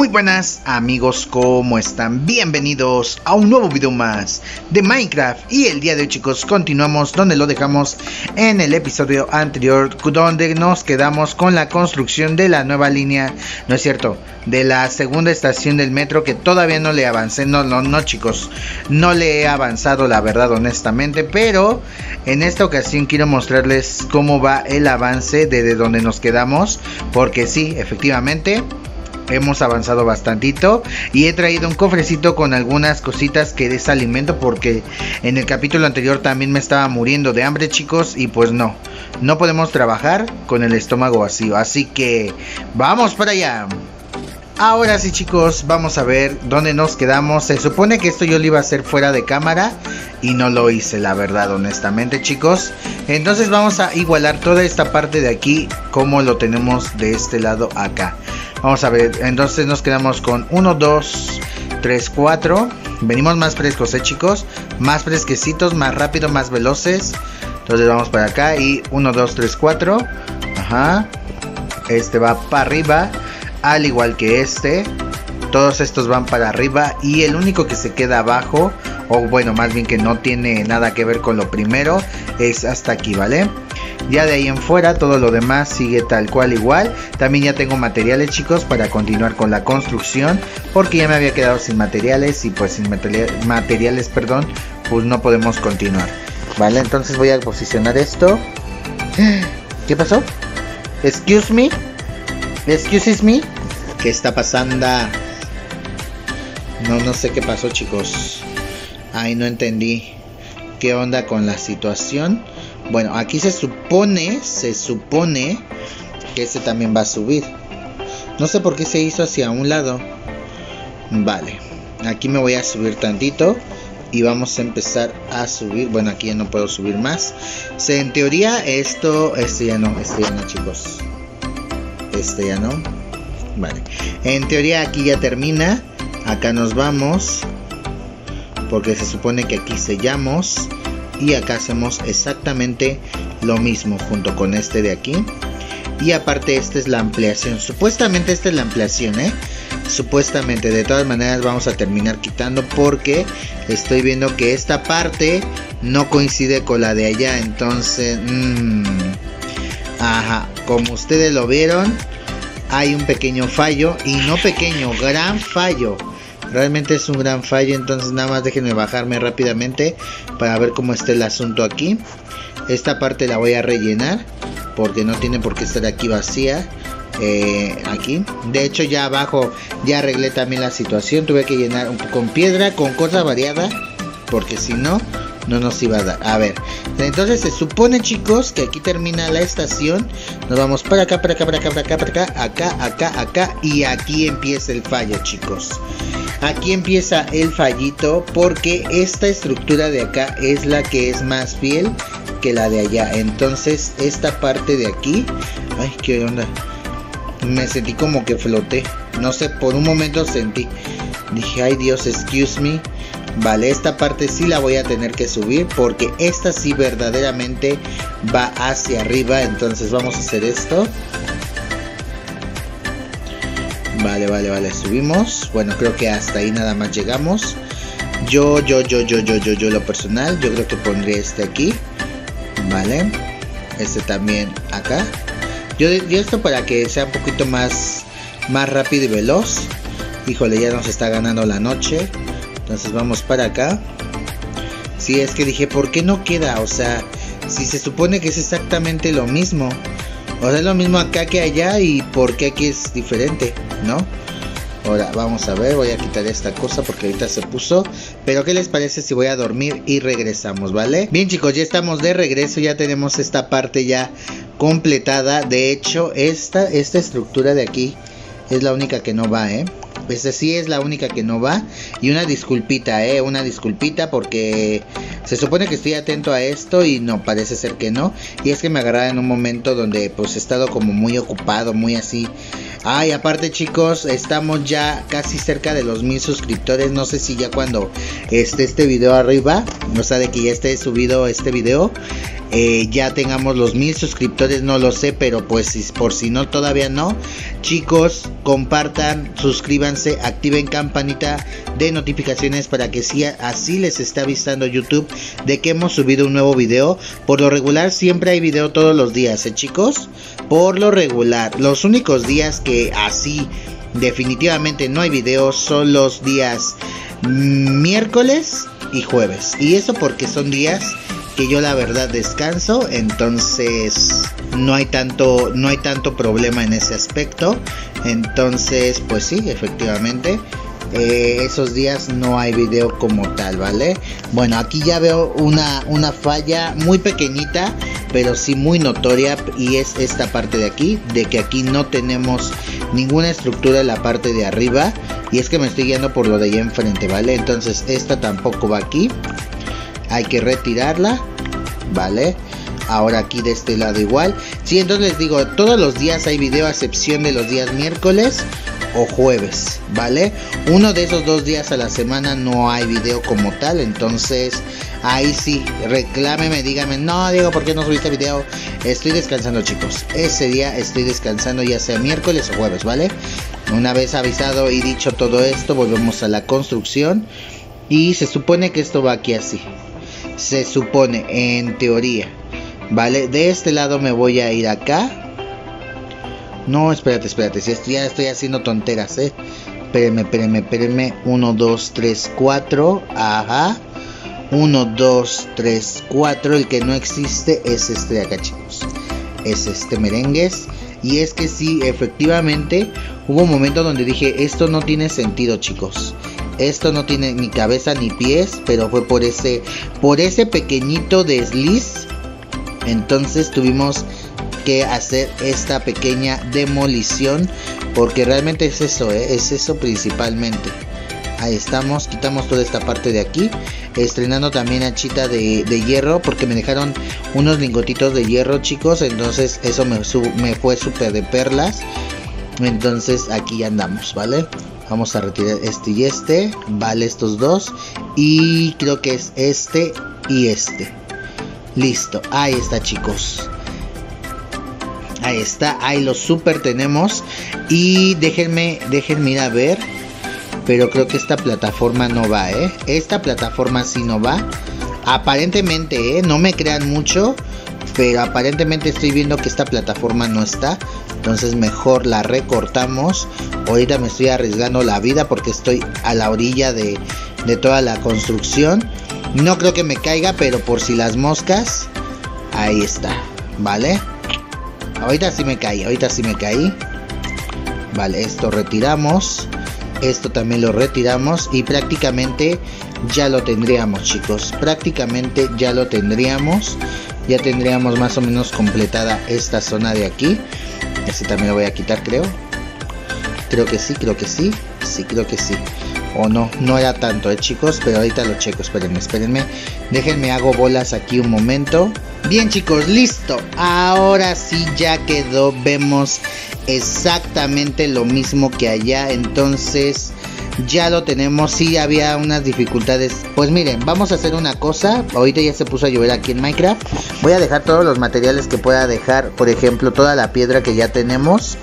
Muy buenas amigos, ¿cómo están? Bienvenidos a un nuevo video más de Minecraft. Y el día de hoy chicos continuamos donde lo dejamos en el episodio anterior Donde nos quedamos con la construcción de la nueva línea, no es cierto, de la segunda estación del metro Que todavía no le avancé, no, no, no chicos, no le he avanzado la verdad honestamente. Pero en esta ocasión quiero mostrarles cómo va el avance desde donde nos quedamos. Porque sí, efectivamente hemos avanzado bastantito y he traído un cofrecito con algunas cositas que desalimento porque en el capítulo anterior también me estaba muriendo de hambre chicos y pues no, no podemos trabajar con el estómago vacío, así que vamos para allá. Ahora sí chicos, vamos a ver dónde nos quedamos. Se supone que esto yo lo iba a hacer fuera de cámara y no lo hice, la verdad, honestamente chicos. Entonces vamos a igualar toda esta parte de aquí como lo tenemos de este lado acá. Vamos a ver, entonces nos quedamos con 1, 2, 3, 4. Venimos más frescos, ¿eh, chicos? Más fresquecitos, más rápido, más veloces. Entonces vamos para acá y 1, 2, 3, 4. Ajá. Este va para arriba, al igual que este. Todos estos van para arriba y el único que se queda abajo, o bueno, más bien que no tiene nada que ver con lo primero, es hasta aquí, ¿vale? Ya de ahí en fuera todo lo demás sigue tal cual igual. También ya tengo materiales chicos para continuar con la construcción. Porque ya me había quedado sin materiales y pues sin materiales, perdón, pues no podemos continuar. Vale, entonces voy a posicionar esto. ¿Qué pasó? Excuse me. Excuse me. ¿Qué está pasando? No, no sé qué pasó chicos. Ay, no entendí. ¿Qué onda con la situación? Bueno, aquí se supone, se supone que este también va a subir. No sé por qué se hizo hacia un lado. Vale, aquí me voy a subir tantito y vamos a empezar a subir. Bueno, aquí ya no puedo subir más. en teoría esto, este ya no, este ya no, chicos. Este ya no. Vale. En teoría aquí ya termina. Acá nos vamos. Porque se supone que aquí sellamos y acá hacemos exactamente lo mismo junto con este de aquí. Y aparte esta es la ampliación. Supuestamente esta es la ampliación ¿eh? supuestamente. De todas maneras vamos a terminar quitando porque estoy viendo que esta parte no coincide con la de allá. Entonces mmm, ajá como ustedes lo vieron hay un pequeño fallo y no pequeño gran fallo Realmente es un gran fallo, entonces nada más déjenme bajarme rápidamente para ver cómo está el asunto aquí. Esta parte la voy a rellenar porque no tiene por qué estar aquí vacía. Eh, aquí. De hecho ya abajo ya arreglé también la situación. Tuve que llenar con piedra, con cosa variada. Porque si no, no nos iba a dar. A ver, entonces se supone chicos que aquí termina la estación. Nos vamos para acá, para acá, para acá, para acá, para acá, acá, acá, acá. Y aquí empieza el fallo chicos. Aquí empieza el fallito porque esta estructura de acá es la que es más fiel que la de allá. Entonces esta parte de aquí, ay, qué onda. Me sentí como que floté. No sé, por un momento sentí. Dije, ay Dios, excuse me. Vale, esta parte sí la voy a tener que subir porque esta sí verdaderamente va hacia arriba. Entonces vamos a hacer esto. Vale, vale, vale, subimos. Bueno, creo que hasta ahí nada más llegamos. Yo, yo, yo, yo, yo, yo, yo, lo personal, yo creo que pondré este aquí. Vale. Este también acá. Yo, yo esto para que sea un poquito más, más rápido y veloz. Híjole, ya nos está ganando la noche. Entonces vamos para acá. Si es que dije, ¿por qué no queda? O sea, si se supone que es exactamente lo mismo. O sea, es lo mismo acá que allá y por qué aquí es diferente, ¿no? Ahora vamos a ver, voy a quitar esta cosa porque ahorita se puso. Pero ¿qué les parece si voy a dormir y regresamos, ¿vale? Bien chicos, ya estamos de regreso, ya tenemos esta parte ya completada. De hecho, esta, esta estructura de aquí es la única que no va, ¿eh? Esta sí es la única que no va. Y una disculpita, ¿eh? Una disculpita porque se supone que estoy atento a esto y no, parece ser que no. Y es que me agarraba en un momento donde pues he estado como muy ocupado, muy así Ay, aparte chicos, estamos ya casi cerca de los mil suscriptores. No sé si ya cuando esté este video arriba, o sea, de que ya esté subido este video, eh, ya tengamos los mil suscriptores, no lo sé, pero pues por si no todavía no, chicos, compartan, suscríbanse, activen campanita de notificaciones para que si así les está avisando YouTube de que hemos subido un nuevo video. Por lo regular siempre hay video todos los días, ¿eh, chicos? Por lo regular, los únicos días que así definitivamente no hay video son los días miércoles y jueves. Y eso porque son días que yo la verdad descanso, entonces no hay tanto no hay tanto problema en ese aspecto. Entonces, pues sí, efectivamente eh, esos días no hay video como tal, ¿vale? Bueno, aquí ya veo una, una falla muy pequeñita, pero sí muy notoria y es esta parte de aquí, de que aquí no tenemos ninguna estructura en la parte de arriba y es que me estoy guiando por lo de allá enfrente, ¿vale? Entonces esta tampoco va aquí, hay que retirarla, ¿vale? ahora aquí de este lado igual. Sí, entonces les digo, todos los días hay video a excepción de los días miércoles o jueves, ¿vale? Uno de esos dos días a la semana no hay video como tal, entonces ahí sí, reclámeme, dígame, no, Diego, ¿por qué no subiste video? Estoy descansando, chicos. Ese día estoy descansando, ya sea miércoles o jueves, ¿vale? Una vez avisado y dicho todo esto, volvemos a la construcción. Y se supone que esto va aquí así. Se supone, en teoría. ¿Vale? De este lado me voy a ir acá no, espérate, espérate. Si ya estoy haciendo tonteras, ¿eh? Espérenme, espérenme, espérenme. 1, 2, 3, 4. Ajá. 1, 2, 3, 4. El que no existe es este de acá, chicos. Es este merengues. Y es que sí, efectivamente, hubo un momento donde dije, esto no tiene sentido, chicos. Esto no tiene ni cabeza ni pies, pero fue por ese, por ese pequeñito desliz. Entonces tuvimos que hacer esta pequeña demolición porque realmente es eso, ¿eh? es eso principalmente. Ahí estamos, quitamos toda esta parte de aquí. Estrenando también achita de, de hierro porque me dejaron unos lingotitos de hierro chicos. Entonces eso me, me fue súper de perlas. Entonces aquí andamos, ¿vale? Vamos a retirar este y este. Vale, estos dos. Y creo que es este y este. Listo, ahí está chicos. Ahí está, ahí lo super tenemos. Y déjenme, déjenme ir a ver. Pero creo que esta plataforma no va, ¿eh? Esta plataforma sí no va. Aparentemente, ¿eh? No me crean mucho. Pero aparentemente estoy viendo que esta plataforma no está. Entonces mejor la recortamos. Ahorita me estoy arriesgando la vida porque estoy a la orilla de, de toda la construcción. No creo que me caiga, pero por si las moscas. Ahí está, ¿vale? Ahorita sí me caí, ahorita sí me caí. Vale, esto retiramos. Esto también lo retiramos y prácticamente ya lo tendríamos, chicos. Prácticamente ya lo tendríamos. Ya tendríamos más o menos completada esta zona de aquí. Este también lo voy a quitar, creo. Creo que sí, creo que sí. Sí, creo que sí. O no, no era tanto, eh, chicos. Pero ahorita lo checo. Espérenme, espérenme. Déjenme hago bolas aquí un momento. Bien chicos, listo. Ahora sí ya quedó. Vemos exactamente lo mismo que allá. Entonces ya lo tenemos. Sí había unas dificultades. Pues miren, vamos a hacer una cosa. Ahorita ya se puso a llover aquí en Minecraft. Voy a dejar todos los materiales que pueda dejar. Por ejemplo, toda la piedra que ya tenemos.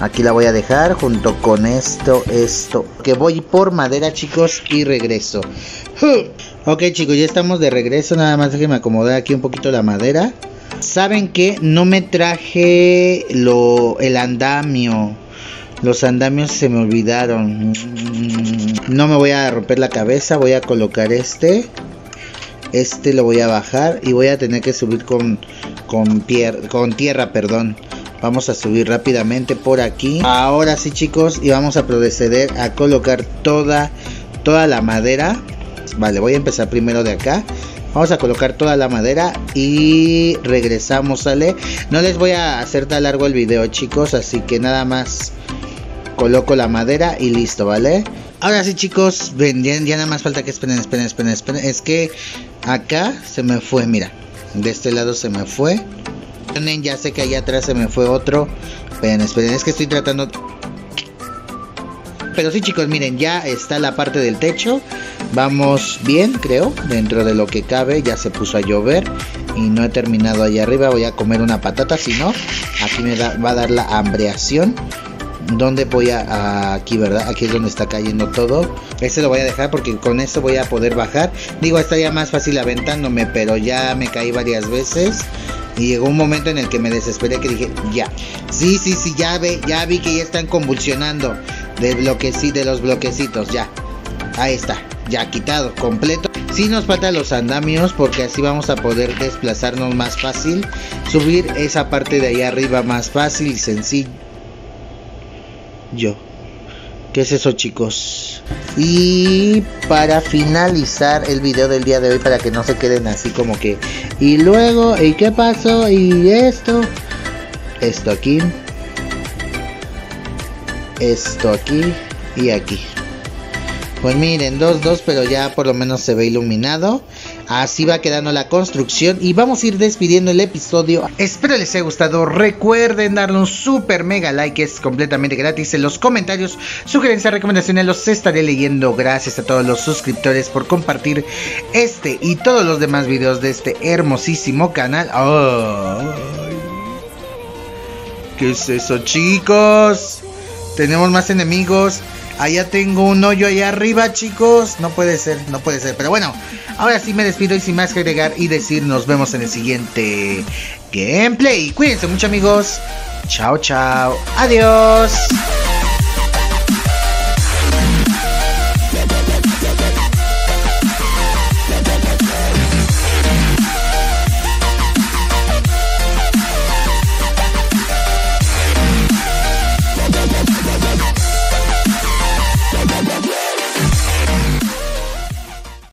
Aquí la voy a dejar junto con esto, esto. Que voy por madera chicos y regreso. Ok chicos, ya estamos de regreso. Nada más déjenme acomodar aquí un poquito la madera. ¿Saben que No me traje lo, el andamio. Los andamios se me olvidaron. No me voy a romper la cabeza. Voy a colocar este. Este lo voy a bajar. Y voy a tener que subir con, con, con tierra. Perdón. Vamos a subir rápidamente por aquí. Ahora sí chicos. Y vamos a proceder a colocar toda, toda la madera Vale, voy a empezar primero de acá. Vamos a colocar toda la madera y regresamos, ¿sale? No les voy a hacer tan largo el video, chicos, así que nada más coloco la madera y listo, ¿vale? Ahora sí, chicos, ven, ya, nada más falta que esperen, esperen, esperen, esperen. Es que acá se me fue, mira. De este lado se me fue. Ya sé que allá atrás se me fue otro. Esperen, esperen, es que estoy tratando pero sí chicos, miren, ya está la parte del techo. Vamos bien, creo, dentro de lo que cabe. Ya se puso a llover y no he terminado allá arriba. Voy a comer una patata, si no, aquí me va a dar la hambreación. ¿Dónde voy a, aquí, verdad? Aquí es donde está cayendo todo. Ese lo voy a dejar porque con eso voy a poder bajar. Digo, estaría más fácil aventándome, pero ya me caí varias veces. Y llegó un momento en el que me desesperé que dije, ya. Sí, sí, sí, ya ve, ya vi que ya están convulsionando de bloqueci, de los bloquecitos, ya. Ahí está, ya quitado, completo. Sí nos faltan los andamios porque así vamos a poder desplazarnos más fácil. Subir esa parte de ahí arriba más fácil y sencillo yo. ¿Qué es eso chicos? Y para finalizar el video del día de hoy, para que no se queden así como que... Y luego, ¿y qué pasó? ¿Y esto? Esto aquí. Esto aquí. Y aquí. Pues miren, dos, dos, pero ya por lo menos se ve iluminado. Así va quedando la construcción y vamos a ir despidiendo el episodio. Espero les haya gustado. Recuerden darle un super mega like, es completamente gratis. En los comentarios, sugerencias, recomendaciones los estaré leyendo. Gracias a todos los suscriptores por compartir este y todos los demás videos de este hermosísimo canal. ¿Qué es eso, chicos? Tenemos más enemigos. Allá tengo un hoyo allá arriba, chicos. No puede ser, no puede ser. Pero bueno, ahora sí me despido y sin más que agregar y decir, nos vemos en el siguiente gameplay. Cuídense mucho, amigos. Chao, chao. Adiós.